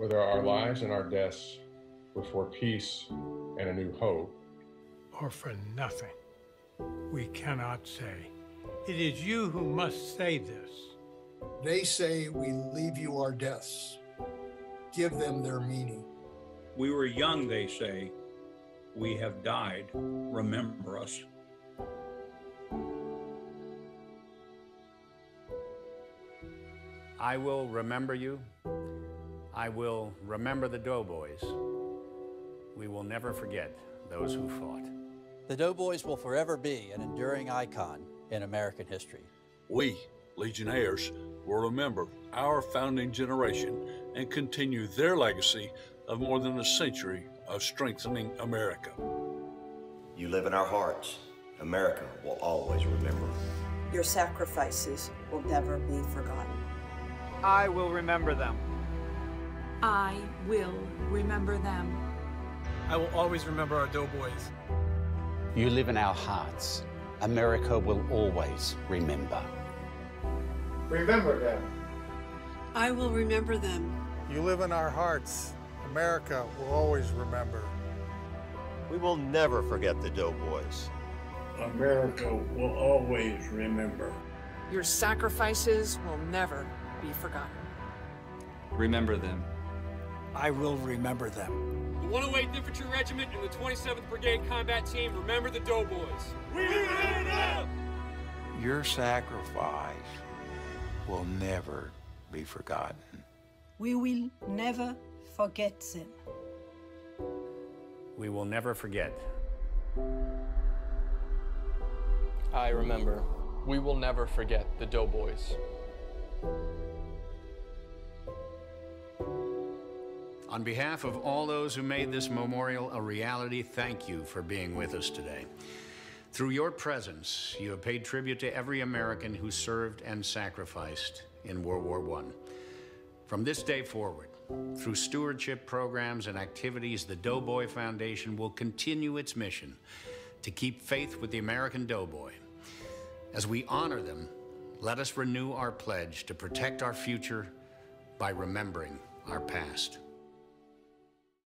whether our lives and our deaths were for peace and a new hope, or for nothing, we cannot say. It is you who must say this. They say we leave you our deaths. Give them their meaning. We were young, they say. We have died. Remember us. I will remember you. I will remember the Doughboys. We will never forget those who fought. The Doughboys will forever be an enduring icon in American history. We, Legionnaires, will remember our founding generation and continue their legacy of more than a century of strengthening America. You live in our hearts. America will always remember. Your sacrifices will never be forgotten. I will remember them. I will remember them. I will always remember our doughboys. You live in our hearts. America will always remember. Remember them. I will remember them. You live in our hearts. America will always remember. We will never forget the Doughboys. America will always remember. Your sacrifices will never be forgotten. Remember them. I will remember them. The 108th Infantry Regiment and the 27th Brigade Combat Team remember the Doughboys. We remember them! Your sacrifice will never be forgotten. We will never forget them. We will never forget. I remember. We will never forget the Doughboys. On behalf of all those who made this memorial a reality, thank you for being with us today. Through your presence, you have paid tribute to every American who served and sacrificed in World War I. From this day forward, through stewardship programs and activities, the Doughboy Foundation will continue its mission to keep faith with the American Doughboy. As we honor them, let us renew our pledge to protect our future by remembering our past.